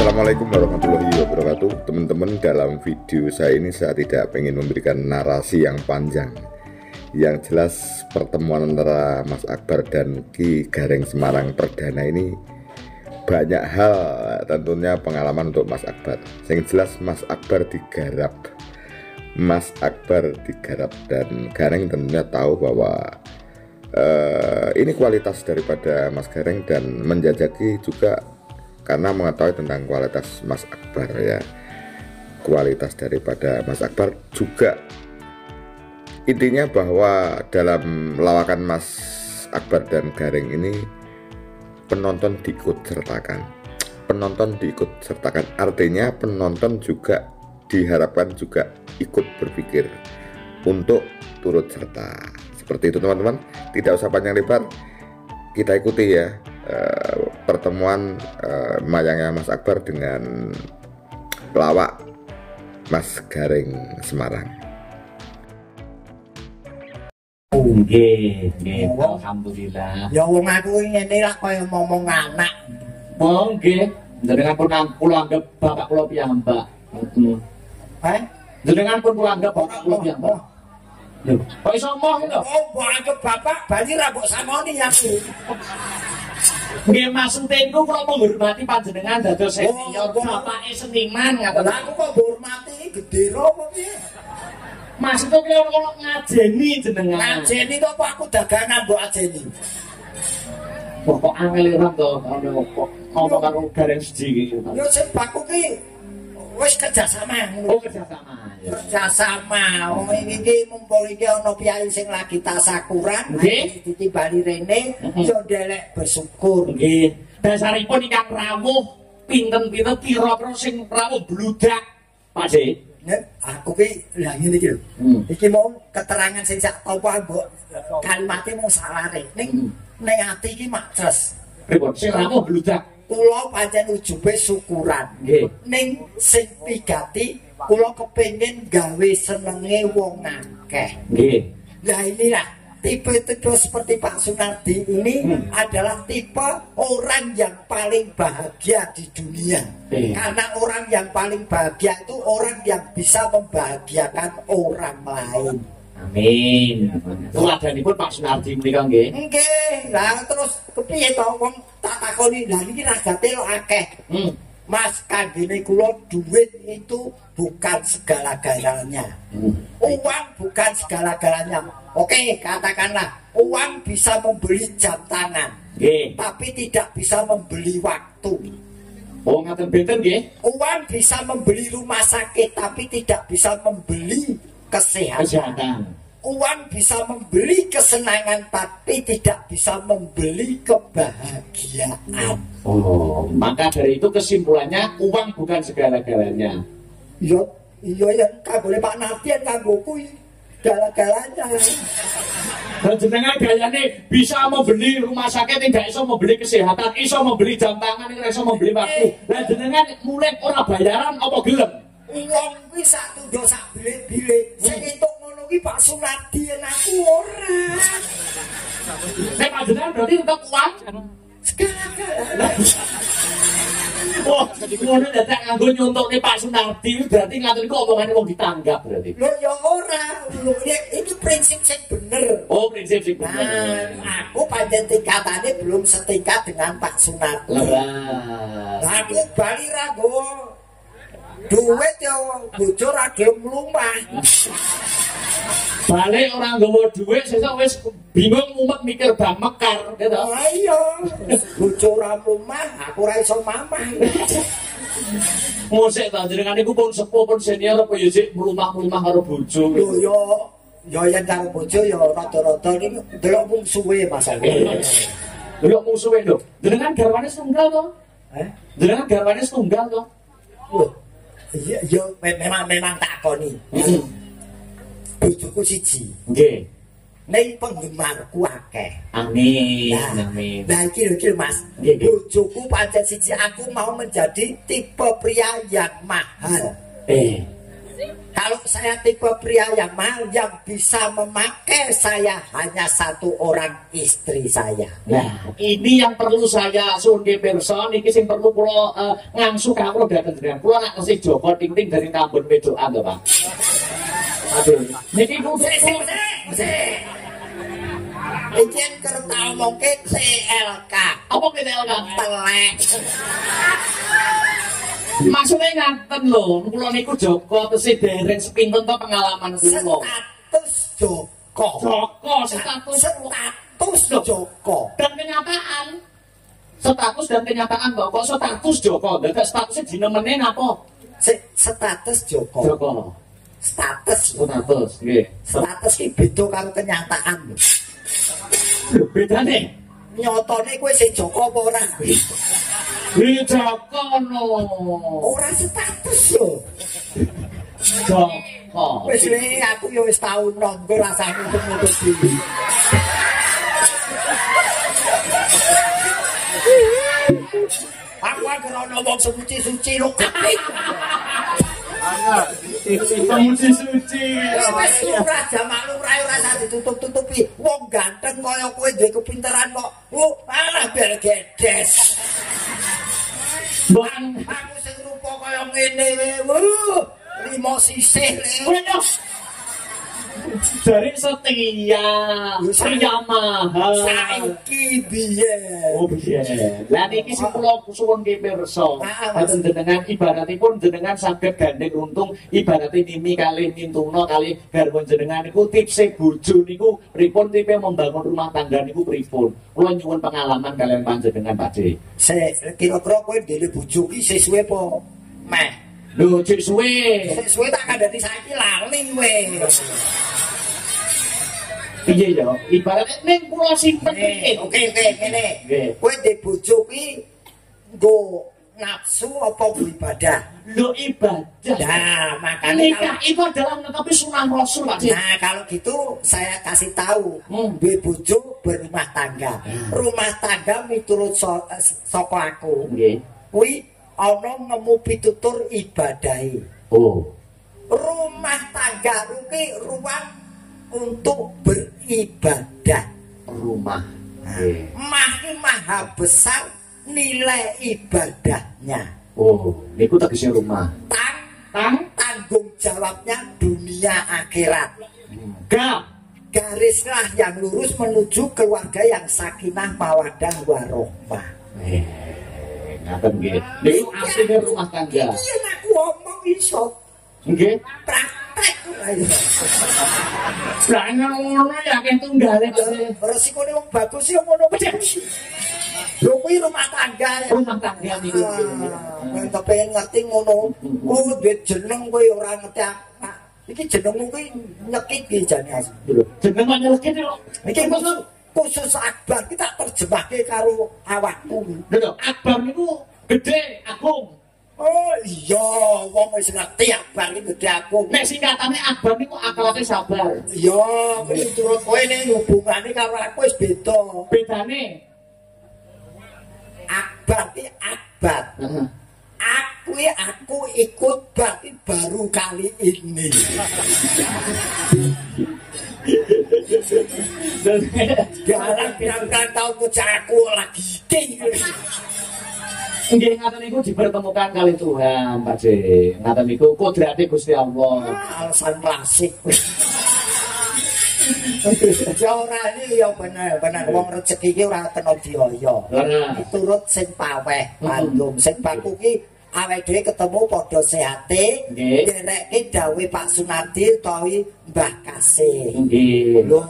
Assalamualaikum warahmatullahi wabarakatuh. Teman-teman dalam video saya ini saya tidak ingin memberikan narasi yang panjang. Yang jelas pertemuan antara Mas Akbar dan Ki Gareng Semarang Perdana ini Banyak hal tentunya pengalaman untuk Mas Akbar. Yang jelas Mas Akbar digarap. Mas Akbar digarap dan Gareng tentunya tahu bahwa uh, ini kualitas daripada Mas Gareng dan menjajaki juga karena mengetahui tentang kualitas Mas Akbar ya. Kualitas daripada Mas Akbar juga intinya bahwa dalam lawakan Mas Akbar dan Garing ini penonton diikut sertakan. Penonton diikut sertakan. Artinya penonton juga diharapkan juga ikut berpikir untuk turut serta. Seperti itu teman-teman. Tidak usah panjang lebar. Kita ikuti ya. Uh, pertemuan uh, mayangnya Mas Akbar dengan pelawak Mas Garing Semarang. Nggih, nggih, alhamdulillah. Ya wong aku ngene lah kaya ngomong anak. Oh, nggih. Jenengan pun pulang ke bapak kula piyambak. Heeh. Heh? Jenengan pun pulang ke bapak kula piyambak. Lho, kok iso moh lho? Oh, buang ke bapak bali ra mbok samoni aku. Nggih maksud engko kula menghormati panjenengan dados Oh, senior kok- bapake seniman ngaten. Lah aku kok hormati gede ro apa piye? Maksudnya kaya kalau ngajeni jenengan. Ngajeni to apa aku dagangan mbok ajeni. Wah, kok angel ram to ono kok ngomong karo gareng siji iki. Yo sing baku ki wis kerjasama Oh, ngono. kerjasama. Ya. Kerjasama. Oh iki mumpung iki ana piyai sing lagi tasakuran, Nggih. ditibani rene Mhm. yo ndelek bersyukur. Nggih. Dasaripun ingkang rawuh pinten-pinten pira-pira sing rawuh bludak. Pak Dik. Aku ki lah ngene iki lho. Hmm. Iki mau keterangan sing sak apa mbok mau salare. Ning Hmm. ning ati iki matres. Pripun? Sing rawuh bludak. Kula pancen ujube syukuran. Nggih. Ning sing pigati kula kepengin gawe senenge wong akeh. Nggih. Lah inilah tipe-tipe seperti Pak Sunardi ini Hmm. adalah tipe orang yang paling bahagia di dunia. Eh. Karena orang yang paling bahagia itu orang yang bisa membahagiakan orang lain. Amin. Tuladanipun Pak Sunardi menika nggih. Nggih, lah terus kepiye to wong tak takoni lah niki ragate lo akeh. Hmm. Mas kanggene kula duit itu bukan segala-galanya. Hmm. Uang bukan segala-galanya. Oke, katakanlah uang bisa membeli jam tangan, Nggih. tapi tidak bisa membeli waktu. Oh, ngaten benten nggih. Uang bisa membeli rumah sakit, tapi tidak bisa membeli kesehatan. Kesehatan. Uang bisa membeli kesenangan, tapi tidak bisa membeli kebahagiaan. Oh, maka dari itu kesimpulannya uang bukan segala-galanya. Yo, iya yang kagole Pak Nafian kanggo kuwi galak-galanya. Dan jenengan gayane bisa membeli rumah sakit tidak iso membeli kesehatan, iso membeli jam tangan, iso membeli waktu. Dan jenengan mulai ora bayaran apa gelem? Wong kuwi sak tundho sak bilik-bilik. Sing kuwi Pak Sunardi yen aku ora. Nek panjenengan berarti tetap uang. Segala-galanya. Wah, ngono dadak nganggo nyontokne Pak Sunardi berarti ngaten iku omongane wong ditanggap berarti. Lho ya ora. Lho ini, ini prinsip sing bener. Oh, prinsip sing Nah, bener. aku pancen tingkatannya belum setingkat dengan Pak Sunardi. Lah. Aku bali ra nggawa duit ya bojo ra gelem. Balik orang nggawa duit sesuk wis bingung mumet mikir bang mekar gitu. Lah iya, bojo ra mlumpah, aku ra iso mamah. Musik ta jenengan iku pun sepuh pun senior apa ya sik mlumah-mlumah karo bojo. Lho yo yo yen karo bojo yo rada-rada iki delok mung suwe masalah. Lho musuhe lho. Jenengan garwane setunggal to? Eh? Jenengan garwane setunggal to? Lho. Iya yo me- memang memang takoni. Bojoku siji. Nggih. Ning penggemarku akeh. Amin. Nah, Amin. nah iki lho iki Mas. Bojoku pancen siji aku mau menjadi tipe pria yang mahal. Eh, Kalau saya tipe pria yang mahal yang bisa memakai saya hanya satu orang istri saya. Nah, ini yang perlu saya suwun ke pirsa niki sing perlu kula uh, ngangsu kawula dhateng jenengan. Kula nak ngasih Joko ting-ting dari Tambun Wedokan to, Pak. Aduh, niki kudu Sik, sik, sik, sik. Ijen kerep tak omongke CLK. apa kita elkan? Telek. Maksudnya ngaten lho, kula niku Joko tesih dereng sepinten to pengalaman kula. Status Joko. Joko status Status Joko. dan kenyataan. Status dan kenyataan kok kok status Joko, dadak statusnya dinemene napa? Status Joko. Joko. Status. Status, nggih. Status ki beda karo kenyataan. Lho, bedane. Nyotone kowe sing Joko apa ora? Iki Joko no. Ora status yo. Joko. Wis aku yo wis tau nonggo rasane nutup diri. Aku ora ngomong suci-suci lu kapit. Pemuji suci. Wis lumrah jamak lumrah ora usah ditutup-tutupi. Wong ganteng kaya kowe duwe kepinteran kok. Oh, alah biar gedes. Bang. Aku sing rupa kaya ngene wae. Wuh, limo sisih le. Dari setia, setia mahal. Saiki biyen. Oh biyen. Lah niki sing kula suwun ki pirsa. Ah, Mas. Boten jenengan ibaratipun jenengan saged gandeng untung ibarate mimi kali mintuna kali garwa jenengan niku tipse bojo niku pripun tipe membangun rumah tangga niku pripun. Kula nyuwun pengalaman kalian panjenengan Pak Dik. Se kira-kira kowe dhewe bojo ki sesuwe apa meh. Lho cek suwe. Sesuwe tak kandhani saiki lali kowe. Piye ya? Ibaratnya ning kula simpen Eh, iki. Oke oke ngene. Kowe dhe bojo nggo nafsu apa nggo ibadah? Lho ibadah. Nah, makanya Nikah itu adalah menetapi sunnah Rasul Pak nah kalau gitu saya kasih tahu, Hmm. duwe bojo berumah tangga. Rumah tangga miturut so, soko aku. Nggih. Kuwi ana nemu pitutur ibadahi. Oh. Rumah tangga kuwi ruang untuk beribadah. Rumah. Nggih. Makin maha besar nilai ibadahnya. Oh, niku tegesnya rumah. Tang Tang tanggung jawabnya dunia akhirat. gak. Garislah yang lurus menuju keluarga yang sakinah mawadah warohmah. Eh, ngaten nggih. Niku asline rumah tangga. Iya aku ngomong iso Nggih. praktek. Lah ngono ya kan tunggale. Resikone wong bagus ya ngono. Lho kuwi rumah tangga ya. Rumah tangga niku. Ah, ngerti ngono. Kowe duwe jeneng kowe ora ngerti apa. Iki jenengmu kuwi nyekit iki jane asli. Lho, jeneng kok nyelekit lho. Iki khusus akbar kita terjemahke karo awakku. Lho, akbar niku gede, agung. Oh iya, wong wis ngerti akbar iki gede aku. Nek singkatane akbar niku akhlake sabar. Iya, kuwi turut kowe ning hubungane karo aku wis beda. Bedane Akbar iki akbar. Aku aku ikut berarti baru kali ini. Dalam pirang-pirang tahun pujaku lagi king. Nggih ngaten niku dipertemukan kali Tuhan, Pak Dik. Ngaten niku kodrate Gusti Allah. Alasan klasik. Ya ora ini ya bener bener wong rezeki ki ora kena dioyo. Turut sing paweh, mandum sing baku ki awake dhewe ketemu padha sehate, Nggih. dereke dawuhe Pak Sunardi utawi Mbah Kasih. Nggih. Lho,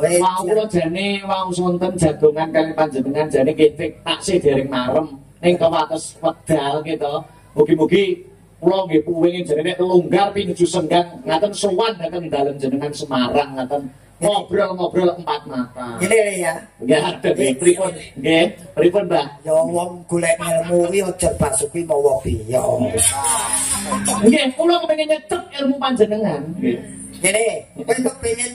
eh, Mau kula jane wau sonten jagongan kali panjenengan jane kitik taksih dereng marem ning kawates wedal gitu. Mugi-mugi kula nggih puwingin jane nek longgar pinuju senggang ngaten sowan dhateng dalem jenengan Semarang ngaten ngobrol-ngobrol empat mata. Ini ya. Nggih ada nggih pripun? Nggih, pripun, Mbah? Ya wong golek ilmu ki aja basuki mawa biya. Nggih, kula kepengin nyetep ilmu panjenengan. Nggih. Ngene, kowe kepengin